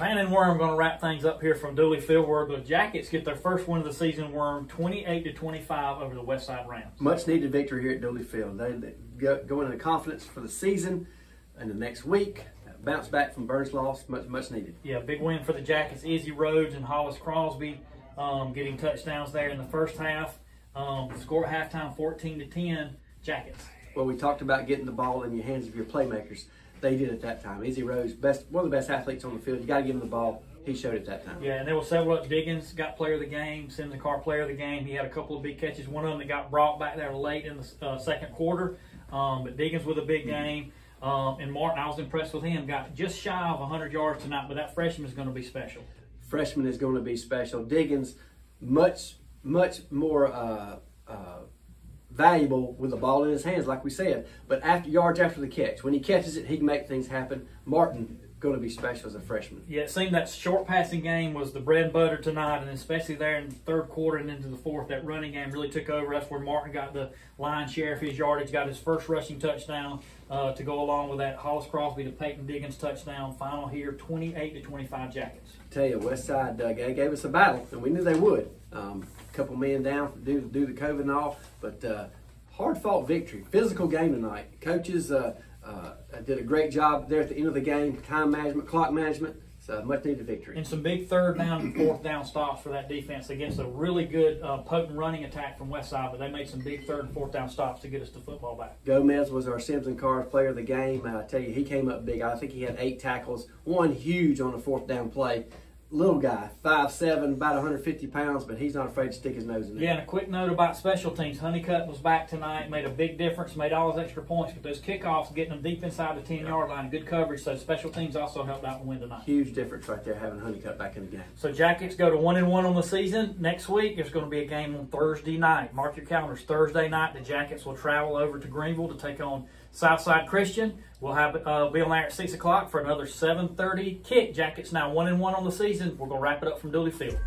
Van and Worm going to wrap things up here from Dooley Field where the Jackets get their first win of the season. Worm 28 to 25 over the Westside Rams. Much needed victory here at Dooley Field. They, they go, go into confidence for the season and the next week. Bounce back from Burns loss, much much needed. Yeah, big win for the Jackets. Izzy Rhodes and Hollis Crosby um, getting touchdowns there in the first half. Um, score at halftime 14 to 10. Jackets. Well, we talked about getting the ball in your hands of your playmakers. They did at that time. Izzy Rose, best one of the best athletes on the field. You got to give him the ball. He showed it that time. Yeah, and there were several. Up. Diggins got player of the game. Sims Carr player of the game. He had a couple of big catches. One of them that got brought back there late in the uh, second quarter. Um, but Diggins with a big game. Um, and Martin, I was impressed with him. Got just shy of 100 yards tonight, but that freshman is going to be special. Freshman is going to be special. Diggins, much, much more uh, valuable with the ball in his hands, like we said. But after yards after the catch, when he catches it, he can make things happen. Martin going to be special as a freshman. Yeah, it seemed that short passing game was the bread and butter tonight, and especially there in the third quarter and into the fourth, that running game really took over. That's where Martin got the line share of his yardage, got his first rushing touchdown uh, to go along with that Hollis Crosby to Peyton Diggins touchdown. Final here, 28 to 25 Jackets. I tell you, Westside uh, gave us a battle, and we knew they would. Um, a couple men down due, due to COVID and all, but uh, hard fought victory. Physical game tonight. Coaches uh, did a great job there at the end of the game. Time management, clock management. So much needed victory. And some big third down and fourth down stops for that defense against a really good uh, potent running attack from Westside, but they made some big third and fourth down stops to get us the football back. Gomez was our Sims and Cars player of the game. I tell you, he came up big. I think he had eight tackles, one huge on a fourth down play little guy, five seven, about 150 pounds, but he's not afraid to stick his nose in there. Yeah, and a quick note about special teams. Honeycutt was back tonight, made a big difference, made all his extra points, but those kickoffs, getting them deep inside the 10 yard line, good coverage. So special teams also helped out the win tonight. Huge difference right there having Honeycutt back in the game. So Jackets go to one and one on the season. Next week there's going to be a game on Thursday night. Mark your calendars. Thursday night the Jackets will travel over to Greenville to take on Southside Christian. We'll have uh, be on there at six o'clock for another 7:30 kick. Jackets now one and one on the season. We're gonna wrap it up from Dooley Field.